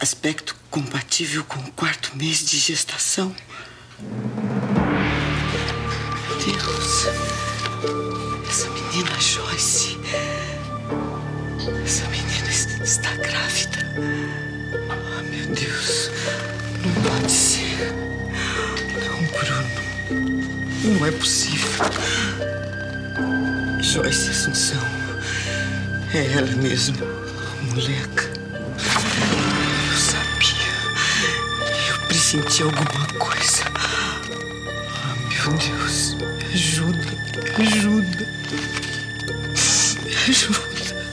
aspecto compatível com o quarto mês de gestação. Deus, essa menina Joyce, essa menina está grávida. Oh, meu Deus, não pode ser. Não, Bruno, não é possível. Joyce Assunção, é ela mesmo, a moleca. Pressenti alguma coisa. Oh, meu Deus, me ajuda, me ajuda, me ajuda.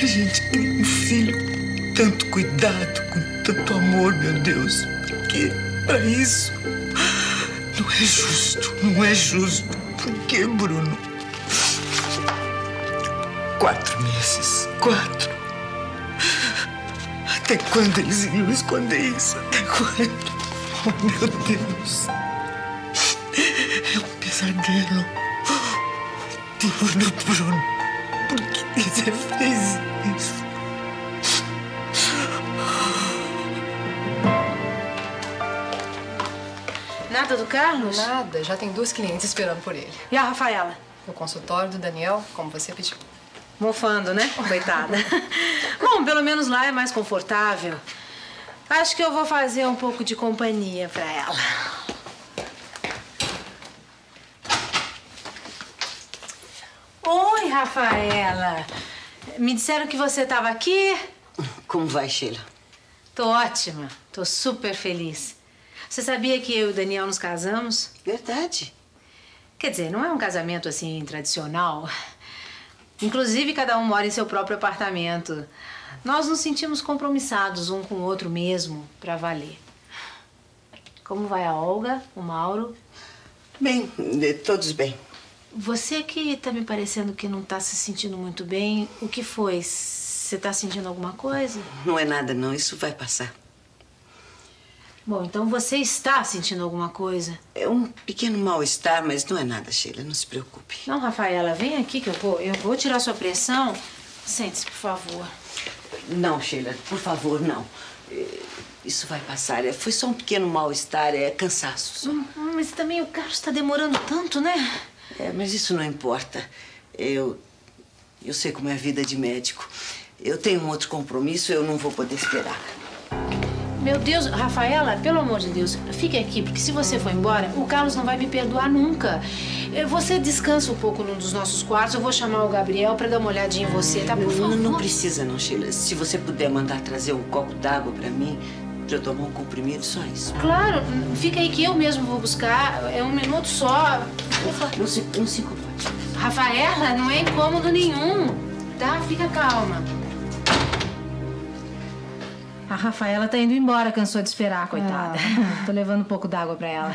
A gente tem um filho tanto cuidado, com tanto amor, meu Deus. Por quê? Pra isso? Não é justo, não é justo. Por que, Bruno? Quatro meses, quatro. Até quando eles iriam esconder isso? Até quando? Oh, meu Deus. É um pesadelo. Bruno, Bruno, por que você fez isso? Nada do Carlos? Nada, já tem duas clientes esperando por ele. E a Rafaela? No consultório do Daniel, como você pediu. Mofando, né? Coitada. Bom, pelo menos lá é mais confortável. Acho que eu vou fazer um pouco de companhia pra ela. Oi, Rafaela. Me disseram que você estava aqui. Como vai, Sheila? Tô ótima. Tô super feliz. Você sabia que eu e o Daniel nos casamos? Verdade. Quer dizer, não é um casamento assim tradicional. Inclusive, cada um mora em seu próprio apartamento. Nós nos sentimos compromissados um com o outro mesmo, pra valer. Como vai a Olga, o Mauro? Bem, todos bem. Você que tá me parecendo que não tá se sentindo muito bem, o que foi? Você tá sentindo alguma coisa? Não é nada, não. Isso vai passar. Bom, então você está sentindo alguma coisa? É um pequeno mal-estar, mas não é nada, Sheila. Não se preocupe. Não, Rafaela, vem aqui que eu vou, eu vou tirar sua pressão. Sente-se, por favor. Não, Sheila, por favor, não. Eh, Isso vai passar. É, Foi só um pequeno mal-estar, é cansaço. Hum, Mas também o Carlos está demorando tanto, né? É, mas isso não importa. Eu. Eu sei como é a vida de médico. Eu tenho um outro compromisso, eu não vou poder esperar. Meu Deus, Rafaela, pelo amor de Deus, fique aqui, porque se você for embora, o Carlos não vai me perdoar nunca. Eh, Você descansa um pouco num dos nossos quartos, eu vou chamar o Gabriel para dar uma olhadinha em você, tá? Por Não, favor. não, não precisa, não, Sheila. Se você puder mandar trazer um copo d'água pra mim, pra eu tomar um comprimido, só isso. Claro, fica aí que eu mesmo vou buscar. É um minuto só. Não se, não se. Rafaela, não é incômodo nenhum, tá? Fica calma. A Rafaela tá indo embora, cansou de esperar, coitada. Tô levando um pouco d'água pra ela.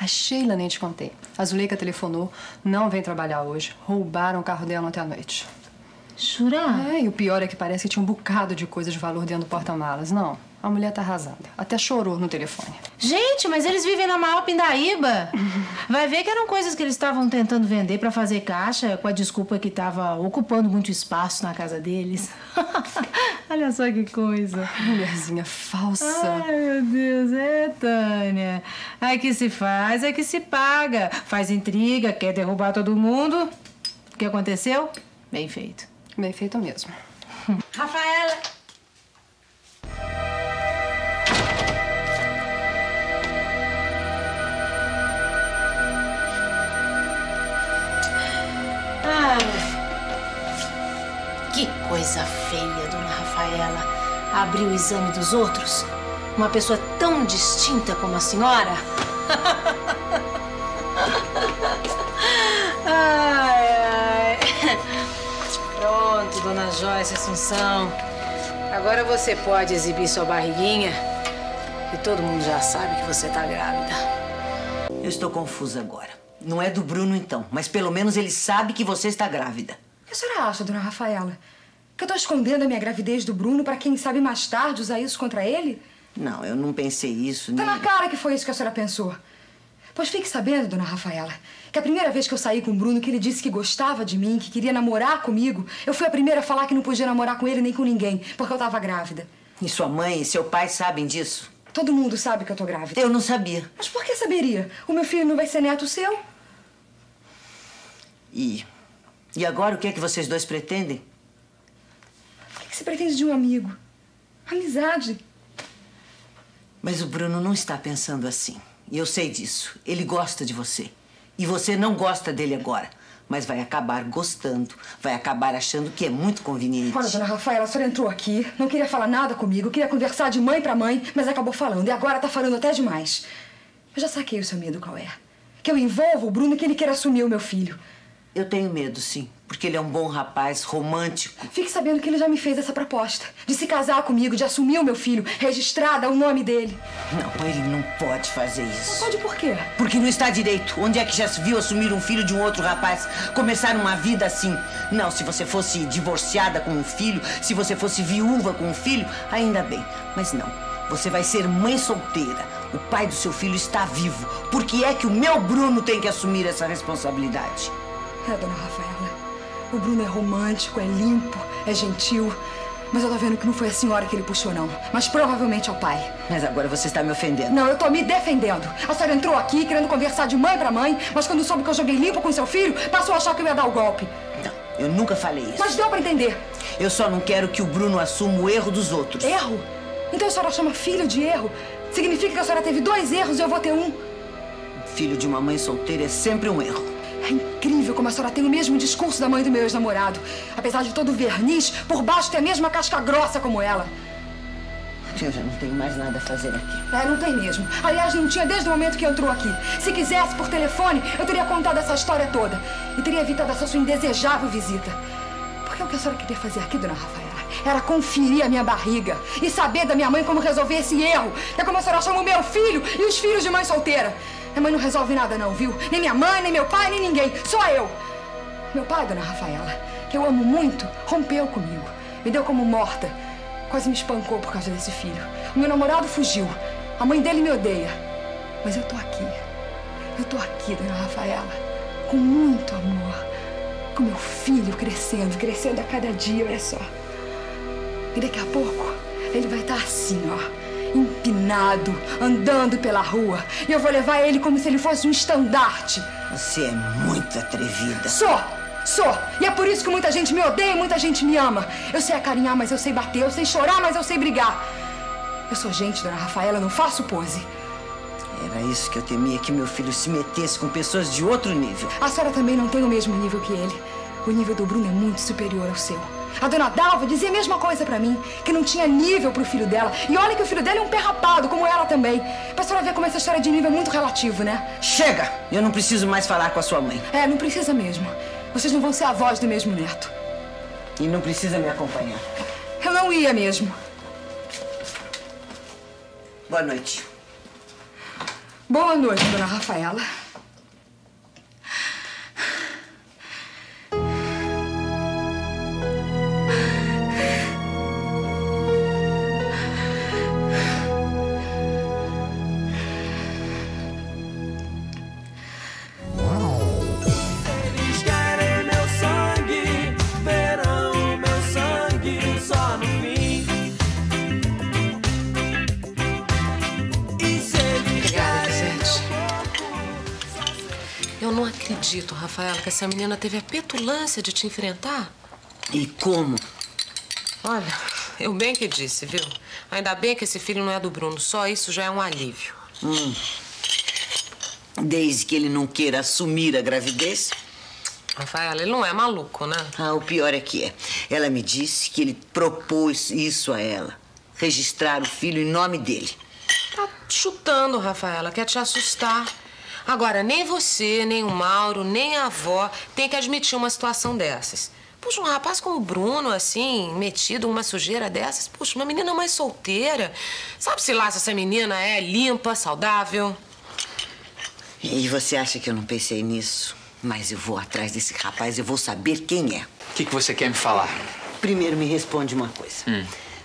A Sheila nem te contei. A Zuleika telefonou, não vem trabalhar hoje. Roubaram o carro dela ontem à noite. Jura? É, e o pior é que parece que tinha um bocado de coisa de valor dentro do porta-malas. Não, a mulher tá arrasada. Até chorou no telefone. Gente, mas eles vivem na maior pindaíba. Vai ver que eram coisas que eles estavam tentando vender pra fazer caixa com a desculpa que tava ocupando muito espaço na casa deles. Olha só que coisa. Mulherzinha falsa. Ai, meu Deus, é, Tânia. É que se faz, é que se paga. Faz intriga, quer derrubar todo mundo. O que aconteceu? Bem feito. Bem feito mesmo. Rafaela! Coisa feia, dona Rafaela. Abrir o exame dos outros? Uma pessoa tão distinta como a senhora? Ai, ai. Pronto, dona Joyce Assunção. Agora você pode exibir sua barriguinha. E todo mundo já sabe que você tá grávida. Eu estou confusa agora. Não é do Bruno, então, mas pelo menos ele sabe que você está grávida. O que a senhora acha, dona Rafaela? Que eu tô escondendo a minha gravidez do Bruno pra quem sabe mais tarde usar isso contra ele? Não, eu não pensei isso. Tá nem... na cara que foi isso que a senhora pensou. Pois fique sabendo, dona Rafaela, que a primeira vez que eu saí com o Bruno, que ele disse que gostava de mim, que queria namorar comigo, eu fui a primeira a falar que não podia namorar com ele nem com ninguém, porque eu tava grávida. E sua mãe e seu pai sabem disso? Todo mundo sabe que eu tô grávida. Eu não sabia. Mas por que saberia? O meu filho não vai ser neto seu? E. E agora o que é que vocês dois pretendem? Você pretende de um amigo? Amizade. Mas o Bruno não está pensando assim. E eu sei disso. Ele gosta de você. E você não gosta dele agora. Mas vai acabar gostando. Vai acabar achando que é muito conveniente. Olha, dona Rafaela, a senhora entrou aqui, não queria falar nada comigo, queria conversar de mãe pra mãe, mas acabou falando. E agora tá falando até demais. Eu já saquei o seu medo qual é. Que eu envolvo o Bruno e que ele queira assumir o meu filho. Eu tenho medo, sim. Porque ele é um bom rapaz, romântico. Fique sabendo que ele já me fez essa proposta. De se casar comigo, de assumir o meu filho, registrada o nome dele. Não, ele não pode fazer isso. Pode por quê? Porque não está direito. Onde é que já se viu assumir um filho de um outro rapaz? Começar uma vida assim? Não, se você fosse divorciada com um filho, se você fosse viúva com um filho, ainda bem. Mas não. Você vai ser mãe solteira. O pai do seu filho está vivo. Por que é que o meu Bruno tem que assumir essa responsabilidade? É, dona Rafaela. O Bruno é romântico, é limpo, é gentil. Mas eu tô vendo que não foi a senhora que ele puxou, não. Mas provavelmente é o pai. Mas agora você está me ofendendo. Não, eu tô me defendendo. A senhora entrou aqui querendo conversar de mãe pra mãe, mas quando soube que eu joguei limpo com seu filho, passou a achar que eu ia dar o golpe. Não, eu nunca falei isso. Mas deu pra entender. Eu só não quero que o Bruno assuma o erro dos outros. Erro? Então a senhora chama filho de erro? Significa que a senhora teve dois erros e eu vou ter um? Filho de uma mãe solteira é sempre um erro. É incrível como a senhora tem o mesmo discurso da mãe do meu ex-namorado. Apesar de todo o verniz, por baixo tem a mesma casca grossa como ela. Eu já não tenho mais nada a fazer aqui. É, não tem mesmo. Aliás, não tinha desde o momento que entrou aqui. Se quisesse, por telefone, eu teria contado essa história toda. E teria evitado essa sua indesejável visita. Porque o que a senhora queria fazer aqui, dona Rafaela, era conferir a minha barriga e saber da minha mãe como resolver esse erro. É como a senhora chama o meu filho e os filhos de mãe solteira. Minha mãe não resolve nada não, viu? Nem minha mãe, nem meu pai, nem ninguém. Só eu. Meu pai, dona Rafaela, que eu amo muito, rompeu comigo. Me deu como morta. Quase me espancou por causa desse filho. O meu namorado fugiu. A mãe dele me odeia. Mas eu tô aqui. Eu tô aqui, dona Rafaela. Com muito amor. Com meu filho crescendo, crescendo a cada dia, olha só. E daqui a pouco, ele vai estar assim, ó empinado, andando pela rua. E eu vou levar ele como se ele fosse um estandarte. Você é muito atrevida. Sou! Sou! E é por isso que muita gente me odeia e muita gente me ama. Eu sei acarinhar, mas eu sei bater. Eu sei chorar, mas eu sei brigar. Eu sou gente, dona Rafaela, não faço pose. Era isso que eu temia, que meu filho se metesse com pessoas de outro nível. A senhora também não tem o mesmo nível que ele. O nível do Bruno é muito superior ao seu. A dona Dalva dizia a mesma coisa pra mim, que não tinha nível pro filho dela. E olha que o filho dela é um perrapado, como ela também. Pra senhora ver como essa história de nível é muito relativo, né? Chega! Eu não preciso mais falar com a sua mãe. É, não precisa mesmo. Vocês não vão ser avós do mesmo neto. E não precisa me acompanhar. Eu não ia mesmo. Boa noite. Boa noite, dona Rafaela. Eu não acredito, Rafaela, que essa menina teve a petulância de te enfrentar. E como? Olha, eu bem que disse, viu? Ainda bem que esse filho não é do Bruno, só isso já é um alívio. Desde que ele não queira assumir a gravidez? Rafaela, ele não é maluco, né? Ah, o pior é que é. Ela me disse que ele propôs isso a ela. Registrar o filho em nome dele. Tá chutando, Rafaela, quer te assustar. Agora, nem você, nem o Mauro, nem a avó tem que admitir uma situação dessas. Puxa, um rapaz como o Bruno, assim, metido numa sujeira dessas, puxa, uma menina mais solteira. Sabe-se lá se essa menina é limpa, saudável? E você acha que eu não pensei nisso? Mas eu vou atrás desse rapaz, eu vou saber quem é. O que, que você quer me falar? Primeiro me responde uma coisa.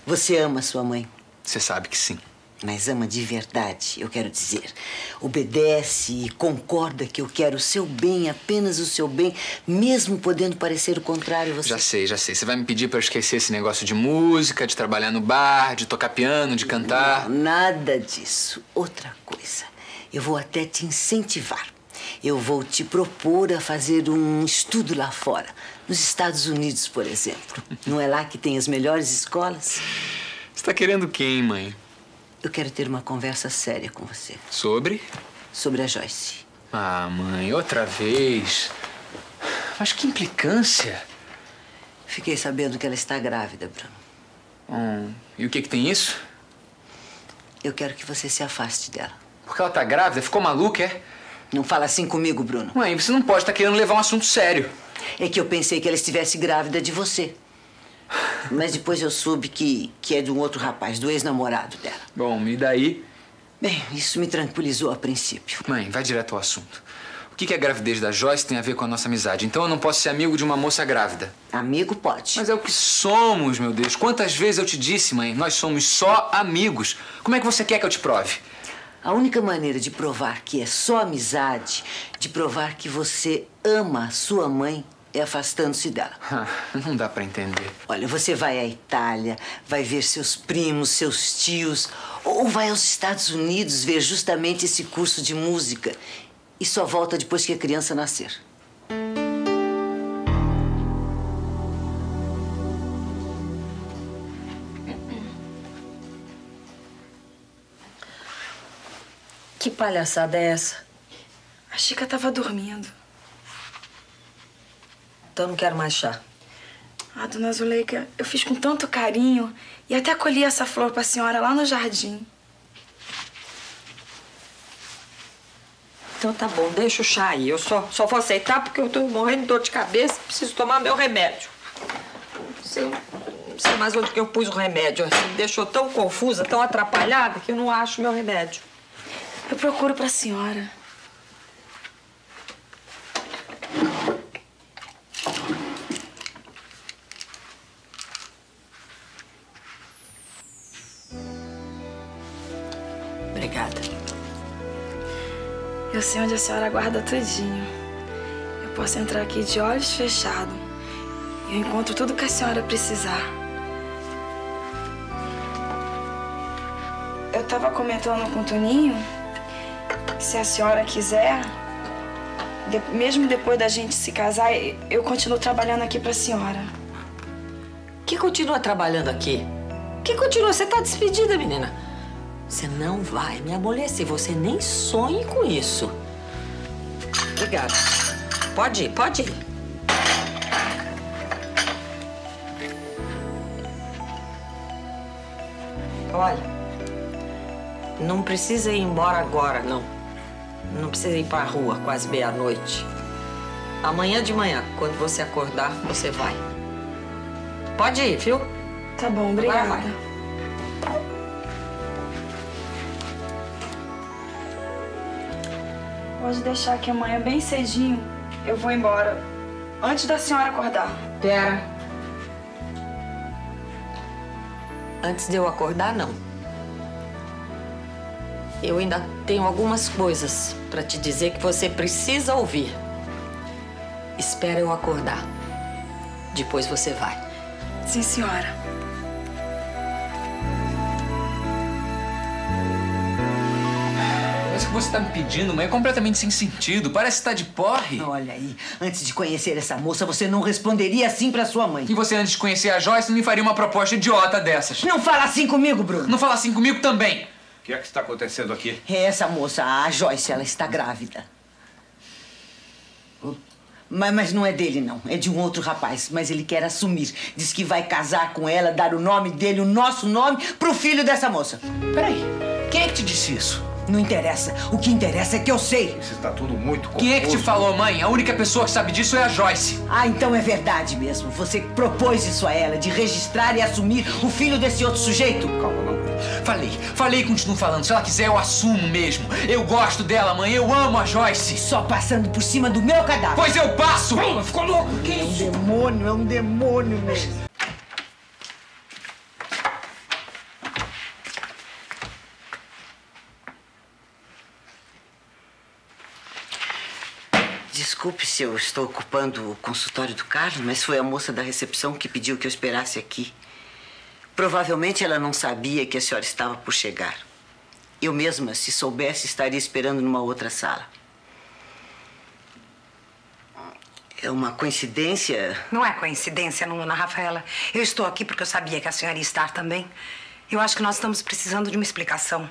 Você ama sua mãe? Você sabe que sim. Mas ama de verdade, eu quero dizer. Obedece e concorda que eu quero o seu bem, apenas o seu bem, mesmo podendo parecer o contrário. Você... Já sei, já sei. Você vai me pedir eu esquecer esse negócio de música, de trabalhar no bar, de tocar piano, de cantar. Não, nada disso. Outra coisa, eu vou até te incentivar. Eu vou te propor a fazer um estudo lá fora, nos Estados Unidos, por exemplo. Não é lá que tem as melhores escolas? Você tá querendo quem, mãe? Eu quero ter uma conversa séria com você Sobre? sobre a Joyce. Ah, mãe, outra vez. Mas que implicância. Fiquei sabendo que ela está grávida, Bruno. Hum, e o que que tem isso? Eu quero que você se afaste dela. Porque ela tá grávida? Ficou maluca, é? Não fala assim comigo, Bruno. Mãe, você não pode estar querendo levar um assunto sério. É que eu pensei que ela estivesse grávida de você. Mas depois eu soube que, que é de um outro rapaz, do ex-namorado dela. Bom, e daí? Bem, isso me tranquilizou a princípio. Mãe, vai direto ao assunto. O que que a gravidez da Joyce tem a ver com a nossa amizade? Então eu não posso ser amigo de uma moça grávida. Amigo pode. Mas é o que somos, meu Deus. Quantas vezes eu te disse, mãe? Nós somos só amigos. Como é que você quer que eu te prove? A única maneira de provar que é só amizade, de provar que você ama a sua mãe, é afastando-se dela. Ah, não dá pra entender. Olha, você vai à Itália, vai ver seus primos, seus tios, ou vai aos Estados Unidos ver justamente esse curso de música e só volta depois que a criança nascer. Que palhaçada é essa? A Chica tava dormindo. Então não quero mais chá. Ah, dona Zuleika, eu fiz com tanto carinho e até colhi essa flor pra senhora lá no jardim. Então tá bom, deixa o chá aí. Eu só, só vou aceitar porque eu tô morrendo de dor de cabeça e preciso tomar meu remédio. Não sei, não sei mais onde que eu pus o remédio. Assim, me deixou tão confusa, tão atrapalhada que eu não acho meu remédio. Eu procuro pra senhora. Sei onde a senhora guarda tudinho. Eu posso entrar aqui de olhos fechados. E eu encontro tudo que a senhora precisar. Eu tava comentando com o Toninho que se a senhora quiser, de- mesmo depois da gente se casar, eu continuo trabalhando aqui pra senhora. Que continua trabalhando aqui? Que continua? Você tá despedida, menina. Você não vai me amolecer. Você nem sonhe com isso. Obrigada. Pode ir, pode ir. Olha, não precisa ir embora agora, não. Não precisa ir pra rua quase meia-noite. Amanhã de manhã, quando você acordar, você vai. Pode ir, viu? Tá bom, Agora obrigada. vai. Pode deixar que amanhã, bem cedinho, eu vou embora. Antes da senhora acordar. Pera. Antes de eu acordar, não. Eu ainda tenho algumas coisas pra te dizer que você precisa ouvir. Espera eu acordar. Depois você vai. Sim, senhora. Você tá me pedindo, mãe, é completamente sem sentido. Parece que tá de porre. Olha aí, antes de conhecer essa moça, você não responderia assim pra sua mãe. E você, antes de conhecer a Joyce, não me faria uma proposta idiota dessas. Não fala assim comigo, Bruno. Não fala assim comigo também. O que é que está acontecendo aqui? É essa moça, a Joyce, ela está grávida. Mas, mas não é dele, não. É de um outro rapaz. Mas ele quer assumir. Diz que vai casar com ela, dar o nome dele, o nosso nome, pro filho dessa moça. Peraí, quem é que te disse isso? Não interessa. O que interessa é que eu sei. Isso está tudo muito confuso. Quem é que te falou, mãe? A única pessoa que sabe disso é a Joyce. Ah, então é verdade mesmo. Você propôs isso a ela, de registrar e assumir o filho desse outro sujeito? Calma, não. Falei, falei e continuo falando. Se ela quiser, eu assumo mesmo. Eu gosto dela, mãe. Eu amo a Joyce. Só passando por cima do meu cadáver. Pois eu passo! Ficou louco? Que É um isso? demônio, é um demônio mesmo. Desculpe se eu estou ocupando o consultório do Carlos, mas foi a moça da recepção que pediu que eu esperasse aqui. Provavelmente ela não sabia que a senhora estava por chegar. Eu mesma, se soubesse, estaria esperando numa outra sala. É uma coincidência. Não é coincidência, não, Ana Rafaela. Eu estou aqui porque eu sabia que a senhora ia estar também. Eu acho que nós estamos precisando de uma explicação.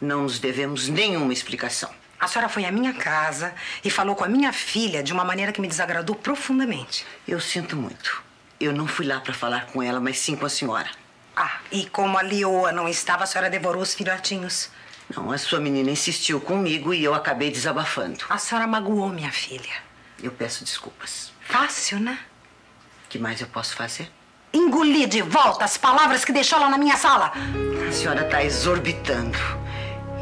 Não nos devemos nenhuma explicação. A senhora foi à minha casa e falou com a minha filha de uma maneira que me desagradou profundamente. Eu sinto muito. Eu não fui lá para falar com ela, mas sim com a senhora. Ah, e como a Lioa não estava, a senhora devorou os filhotinhos. Não, a sua menina insistiu comigo e eu acabei desabafando. A senhora magoou minha filha. Eu peço desculpas. Fácil, né? O que mais eu posso fazer? Engolir de volta as palavras que deixou lá na minha sala. A senhora está exorbitando.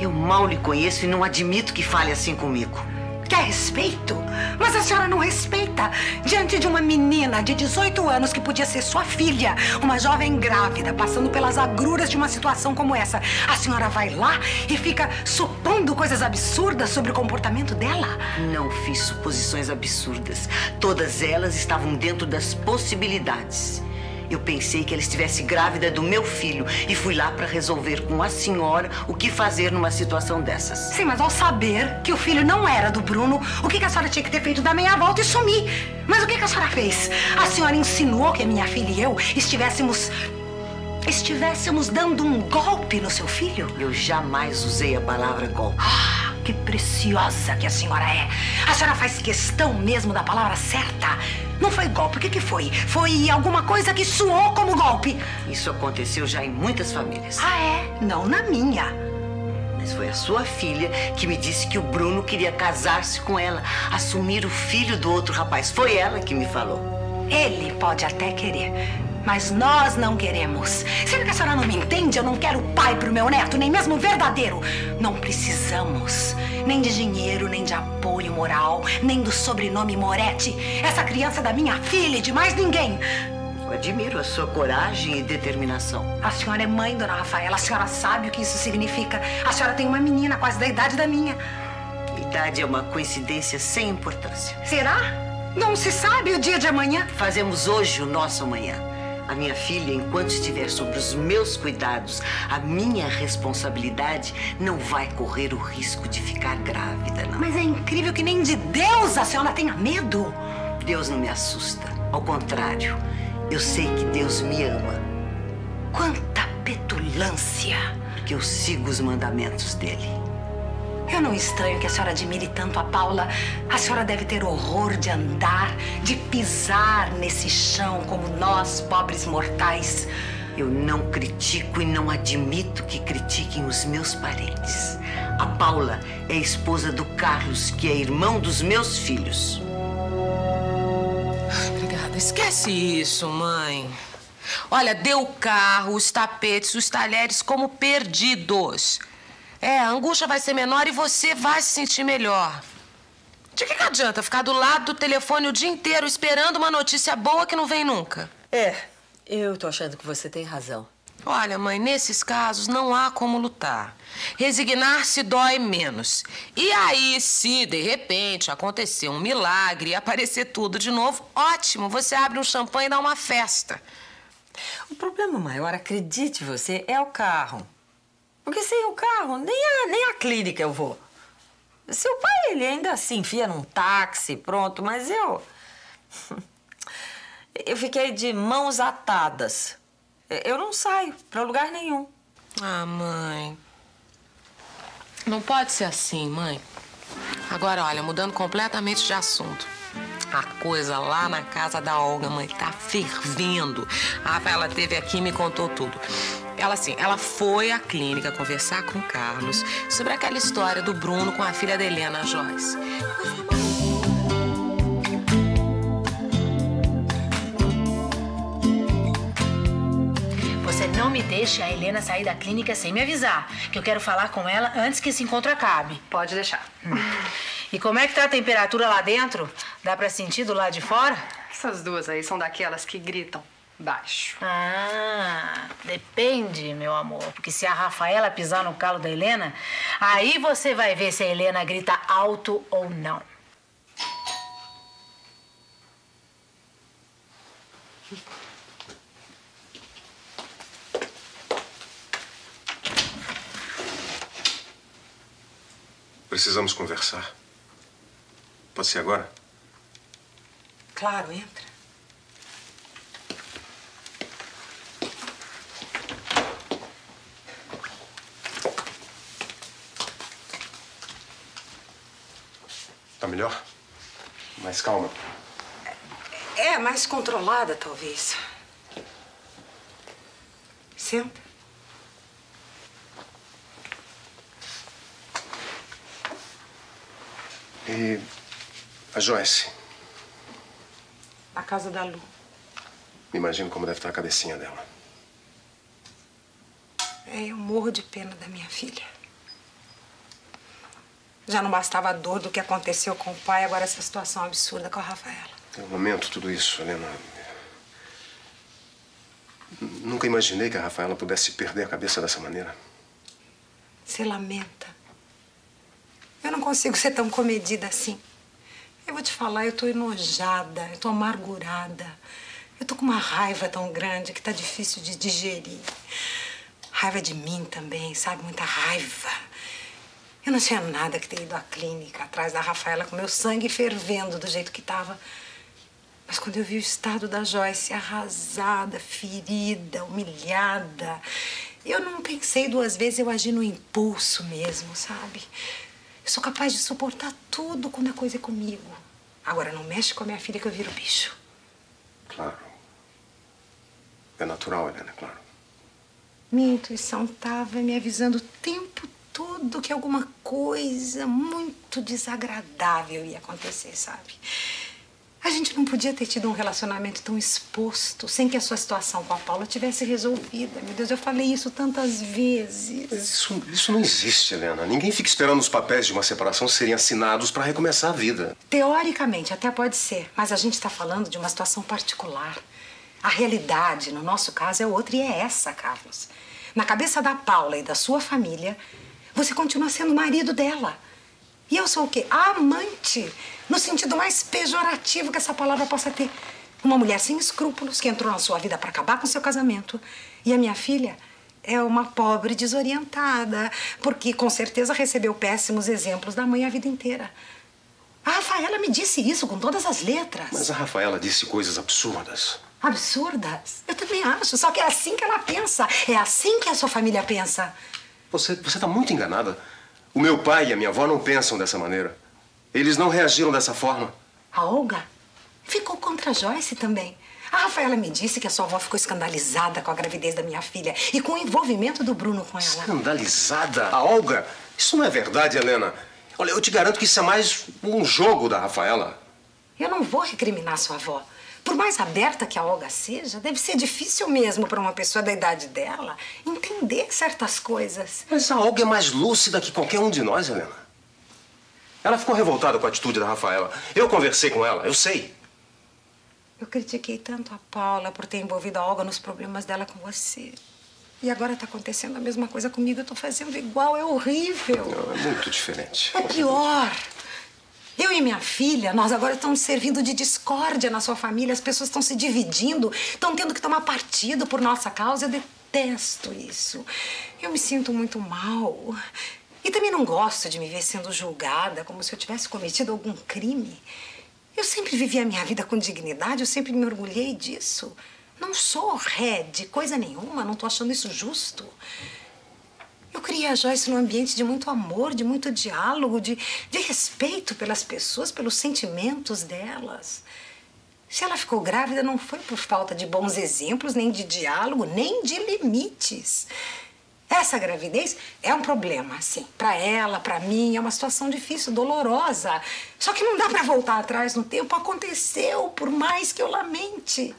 Eu mal lhe conheço e não admito que fale assim comigo. Quer respeito? Mas a senhora não respeita. Diante de uma menina de 18 anos que podia ser sua filha, uma jovem grávida, passando pelas agruras de uma situação como essa, a senhora vai lá e fica supondo coisas absurdas sobre o comportamento dela? Não fiz suposições absurdas. Todas elas estavam dentro das possibilidades. Eu pensei que ela estivesse grávida do meu filho e fui lá para resolver com a senhora o que fazer numa situação dessas. Sim, mas ao saber que o filho não era do Bruno, o que, que a senhora tinha que ter feito? Dar meia volta e sumir. Mas o que, que a senhora fez? A senhora insinuou que a minha filha e eu estivéssemos. estivéssemos dando um golpe no seu filho? Eu jamais usei a palavra golpe. Ah, que preciosa que a senhora é. A senhora faz questão mesmo da palavra certa. Não foi golpe, o que, que foi? Foi alguma coisa que soou como golpe. Isso aconteceu já em muitas famílias. Ah, é? Não na minha. Mas foi a sua filha que me disse que o Bruno queria casar-se com ela, assumir o filho do outro rapaz. Foi ela que me falou. Ele pode até querer, mas nós não queremos. Será que a senhora não me entende? Eu não quero pai pro meu neto, nem mesmo verdadeiro. Não precisamos nem de dinheiro, nem de apoio moral, nem do sobrenome Moretti. Essa criança é da minha filha e de mais ninguém. Eu admiro a sua coragem e determinação. A senhora é mãe, dona Rafaela. A senhora sabe o que isso significa. A senhora tem uma menina quase da idade da minha. Idade é uma coincidência sem importância. Será? Não se sabe o dia de amanhã? Fazemos hoje o nosso amanhã. A minha filha, enquanto estiver sob os meus cuidados, a minha responsabilidade, não vai correr o risco de ficar grávida, não. Mas é incrível que nem de Deus a senhora tenha medo. Deus não me assusta. Ao contrário, eu sei que Deus me ama. Quanta petulância! Porque eu sigo os mandamentos dele. Eu não estranho que a senhora admire tanto a Paula. A senhora deve ter horror de andar, de pisar nesse chão como nós, pobres mortais. Eu não critico e não admito que critiquem os meus parentes. A Paula é esposa do Carlos, que é irmão dos meus filhos. Obrigada. Esquece isso, mãe. Olha, deu o carro, os tapetes, os talheres como perdidos. É, a angústia vai ser menor e você vai se sentir melhor. De que, que adianta ficar do lado do telefone o dia inteiro esperando uma notícia boa que não vem nunca? É, eu tô achando que você tem razão. Olha, mãe, nesses casos não há como lutar. Resignar-se dói menos. E aí, se de repente acontecer um milagre e aparecer tudo de novo, ótimo, você abre um champanhe e dá uma festa. O problema maior, acredite você, é o carro. Porque sem o carro, nem a, nem a clínica eu vou. Seu pai, ele ainda se enfia num táxi, pronto, mas eu. Eu fiquei de mãos atadas. Eu não saio pra lugar nenhum. Ah, mãe. Não pode ser assim, mãe. Agora, olha, mudando completamente de assunto. A coisa lá na casa da Olga, mãe, tá fervendo. A Rafaela teve aqui e me contou tudo. Ela, assim, ela foi à clínica conversar com o Carlos sobre aquela história do Bruno com a filha da Helena, a Joyce. Você não me deixa a Helena sair da clínica sem me avisar, que eu quero falar com ela antes que esse encontro acabe. Pode deixar. E como é que tá a temperatura lá dentro? Dá para sentir do lado de fora? Essas duas aí são daquelas que gritam baixo. Ah, depende, meu amor. Porque se a Rafaela pisar no calo da Helena, aí você vai ver se a Helena grita alto ou não. Precisamos conversar. Pode ser agora? Claro, entra. Tá melhor? Mais calma. É, mais controlada, talvez. Senta. E a Joyce? Casa da Lu. Me imagino como deve estar a cabecinha dela. É, eu morro de pena da minha filha. Já não bastava a dor do que aconteceu com o pai, agora essa situação absurda com a Rafaela. Eu lamento tudo isso, Helena. Nunca imaginei que a Rafaela pudesse perder a cabeça dessa maneira. Você lamenta. Eu não consigo ser tão comedida assim. Eu vou te falar, eu tô enojada, eu tô amargurada. Eu tô com uma raiva tão grande que tá difícil de digerir. Raiva de mim também, sabe? Muita raiva. Eu não tinha nada que ter ido à clínica atrás da Rafaela com meu sangue fervendo do jeito que tava. Mas quando eu vi o estado da Joyce arrasada, ferida, humilhada, eu não pensei duas vezes, eu agi no impulso mesmo, sabe? Eu sou capaz de suportar tudo quando a coisa é comigo. Agora, não mexe com a minha filha que eu viro bicho. Claro. É natural, Helena, é claro. Minha intuição tava me avisando o tempo todo que alguma coisa muito desagradável ia acontecer, sabe? A gente não podia ter tido um relacionamento tão exposto sem que a sua situação com a Paula tivesse resolvida. Meu Deus, eu falei isso tantas vezes. Isso, isso não existe, Helena. Ninguém fica esperando os papéis de uma separação serem assinados para recomeçar a vida. Teoricamente, até pode ser, mas a gente está falando de uma situação particular. A realidade, no nosso caso, é outra e é essa, Carlos. Na cabeça da Paula e da sua família, você continua sendo o marido dela. E eu sou o quê? A amante, no sentido mais pejorativo que essa palavra possa ter. Uma mulher sem escrúpulos que entrou na sua vida para acabar com seu casamento. E a minha filha é uma pobre desorientada, porque com certeza recebeu péssimos exemplos da mãe a vida inteira. A Rafaela me disse isso com todas as letras. Mas a Rafaela disse coisas absurdas. Absurdas? Eu também acho, só que é assim que ela pensa. É assim que a sua família pensa. Você, você tá muito enganada. O meu pai e a minha avó não pensam dessa maneira. Eles não reagiram dessa forma. A Olga ficou contra a Joyce também. A Rafaela me disse que a sua avó ficou escandalizada com a gravidez da minha filha e com o envolvimento do Bruno com ela. Escandalizada? A Olga? Isso não é verdade, Helena. Olha, eu te garanto que isso é mais um jogo da Rafaela. Eu não vou recriminar sua avó. Por mais aberta que a Olga seja, deve ser difícil mesmo para uma pessoa da idade dela entender certas coisas. Mas a Olga é mais lúcida que qualquer um de nós, Helena. Ela ficou revoltada com a atitude da Rafaela. Eu conversei com ela, eu sei. Eu critiquei tanto a Paula por ter envolvido a Olga nos problemas dela com você. E agora tá acontecendo a mesma coisa comigo. Eu tô fazendo igual, é horrível. Não, é muito diferente. É pior. Eu e minha filha, nós agora estamos servindo de discórdia na sua família. As pessoas estão se dividindo, estão tendo que tomar partido por nossa causa. Eu detesto isso. Eu me sinto muito mal. E também não gosto de me ver sendo julgada como se eu tivesse cometido algum crime. Eu sempre vivi a minha vida com dignidade, eu sempre me orgulhei disso. Não sou ré de coisa nenhuma, não tô achando isso justo. Eu criei a Joyce num ambiente de muito amor, de muito diálogo, de, de respeito pelas pessoas, pelos sentimentos delas. Se ela ficou grávida, não foi por falta de bons exemplos, nem de diálogo, nem de limites. Essa gravidez é um problema, sim. Pra ela, pra mim, é uma situação difícil, dolorosa. Só que não dá pra voltar atrás no tempo. Aconteceu, por mais que eu lamente.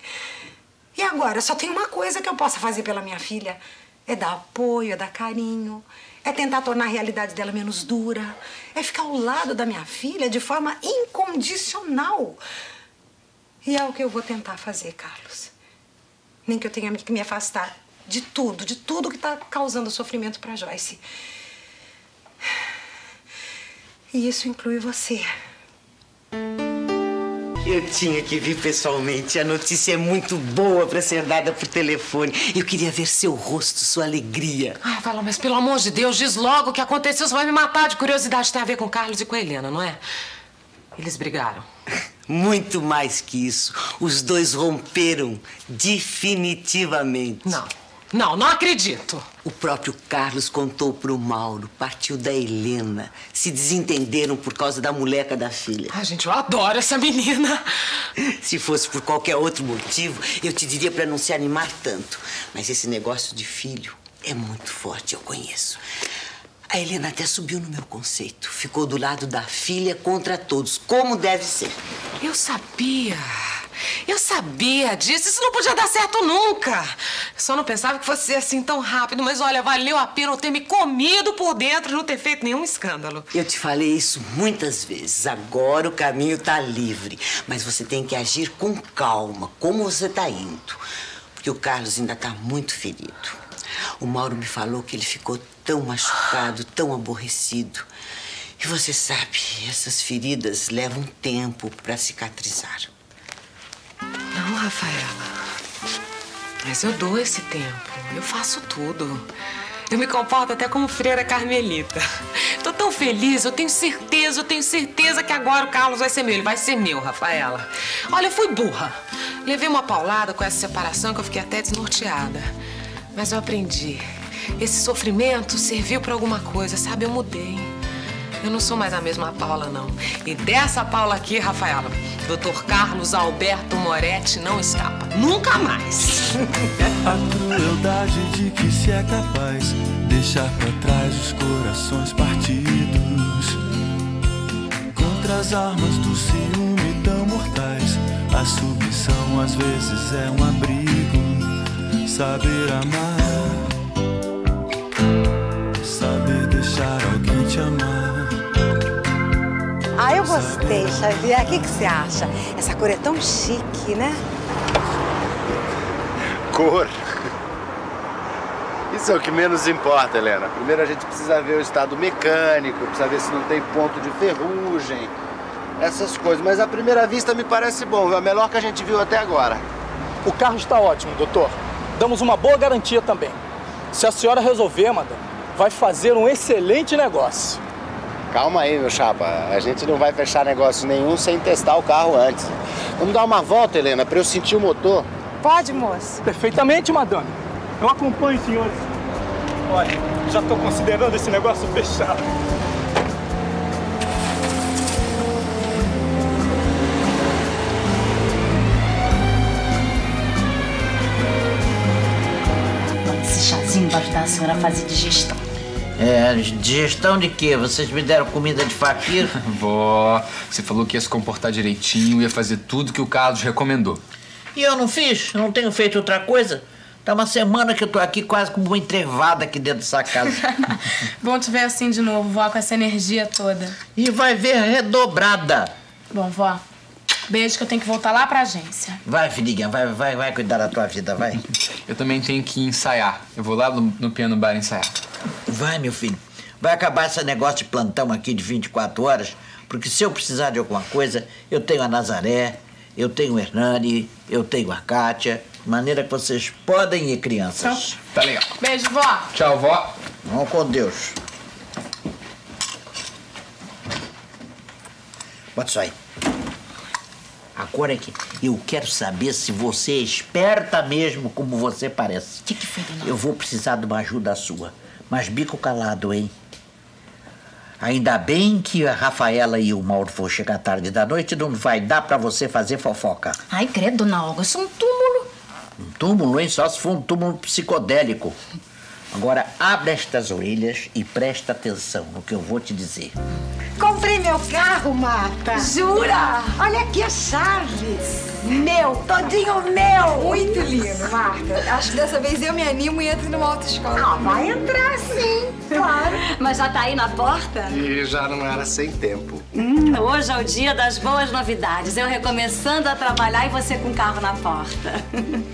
E agora, só tem uma coisa que eu possa fazer pela minha filha. É dar apoio, é dar carinho, é tentar tornar a realidade dela menos dura, é ficar ao lado da minha filha de forma incondicional. E é o que eu vou tentar fazer, Carlos. Nem que eu tenha que me afastar de tudo, de tudo que tá causando sofrimento pra Joyce. E isso inclui você. Eu tinha que vir pessoalmente. A notícia é muito boa para ser dada por telefone. Eu queria ver seu rosto, sua alegria. Ai, fala, mas pelo amor de Deus, diz logo o que aconteceu. Você vai me matar de curiosidade. Tem a ver com o Carlos e com a Helena, não é? Eles brigaram. Muito mais que isso. Os dois romperam definitivamente. Não, não, não acredito. O próprio Carlos contou pro Mauro, partiu da Helena. Se desentenderam por causa da moleca da filha. Ai, gente, eu adoro essa menina. Se fosse por qualquer outro motivo, eu te diria para não se animar tanto. Mas esse negócio de filho é muito forte, eu conheço. A Helena até subiu no meu conceito. Ficou do lado da filha contra todos, como deve ser. Eu sabia. Eu sabia disso. Isso não podia dar certo nunca. Só não pensava que fosse ser assim tão rápido. Mas olha, valeu a pena eu ter me comido por dentro e não ter feito nenhum escândalo. Eu te falei isso muitas vezes. Agora o caminho tá livre. Mas você tem que agir com calma, como você tá indo. Porque o Carlos ainda tá muito ferido. O Mauro me falou que ele ficou tão machucado, tão aborrecido. E você sabe, essas feridas levam tempo para cicatrizar. Não, Rafaela. Mas eu dou esse tempo. Eu faço tudo. Eu me comporto até como freira carmelita. Tô tão feliz, eu tenho certeza, eu tenho certeza que agora o Carlos vai ser meu. Ele vai ser meu, Rafaela. Olha, eu fui burra. Levei uma paulada com essa separação que eu fiquei até desnorteada. Mas eu aprendi. Esse sofrimento serviu pra alguma coisa, sabe? Eu mudei. Eu não sou mais a mesma Paula, não. E dessa Paula aqui, Rafaela, Dr. Carlos Alberto Moretti não escapa. Nunca mais. A crueldade de que se é capaz deixar pra trás os corações partidos. Contra as armas do ciúme tão mortais, a submissão às vezes é um abrigo. Saber amar, gostei, Xavier. O que, que você acha? Essa cor é tão chique, né? Cor. Isso é o que menos importa, Helena. Primeiro a gente precisa ver o estado mecânico, precisa ver se não tem ponto de ferrugem, essas coisas. Mas à primeira vista me parece bom, é o melhor que a gente viu até agora. O carro está ótimo, doutor. Damos uma boa garantia também. Se a senhora resolver, madame, vai fazer um excelente negócio. Calma aí, meu chapa. A gente não vai fechar negócio nenhum sem testar o carro antes. Vamos dar uma volta, Helena, para eu sentir o motor. Pode, moço. Perfeitamente, madame. Eu acompanho os senhores. Olha, já estou considerando esse negócio fechado. Esse chazinho vai ajudar a senhora a fazer digestão. É, digestão de quê? Vocês me deram comida de faquir? Vó, você falou que ia se comportar direitinho, ia fazer tudo que o Carlos recomendou. E eu não fiz? Eu não tenho feito outra coisa? Tá uma semana que eu tô aqui quase como uma entrevada aqui dentro dessa casa. Bom te ver assim de novo, vó, com essa energia toda. E vai ver redobrada. Bom, vó, beijo que eu tenho que voltar lá pra agência. Vai, filhinha, vai, vai, vai cuidar da tua vida, vai. Eu também tenho que ensaiar. Eu vou lá no, no piano bar ensaiar. Vai, meu filho. Vai acabar esse negócio de plantão aqui de 24 horas, porque se eu precisar de alguma coisa, eu tenho a Nazaré, eu tenho o Hernani, eu tenho a Kátia, de maneira que vocês podem ir, crianças. Tá legal. Beijo, vó. Tchau, vó. Vão com Deus. Bota isso aí. Agora é que eu quero saber se você é esperta mesmo, como você parece. O que, que foi, dona? Eu vou precisar de uma ajuda sua. Mas bico calado, hein? Ainda bem que a Rafaela e o Mauro vão chegar tarde da noite, não vai dar pra você fazer fofoca. Ai, credo, dona Olga, isso é um túmulo. Um túmulo, hein? Só se for um túmulo psicodélico. Agora, abre estas orelhas e presta atenção no que eu vou te dizer. Comprei meu carro, Marta. Jura? Olha aqui a Charles. Meu, todinho meu. Muito lindo, Marta. Acho que dessa vez eu me animo e entro numa autoescola. Ah, vai entrar sim, claro. Mas já tá aí na porta? E já não era sem tempo. Hum, hoje é o dia das boas novidades. Eu recomeçando a trabalhar e você com o carro na porta.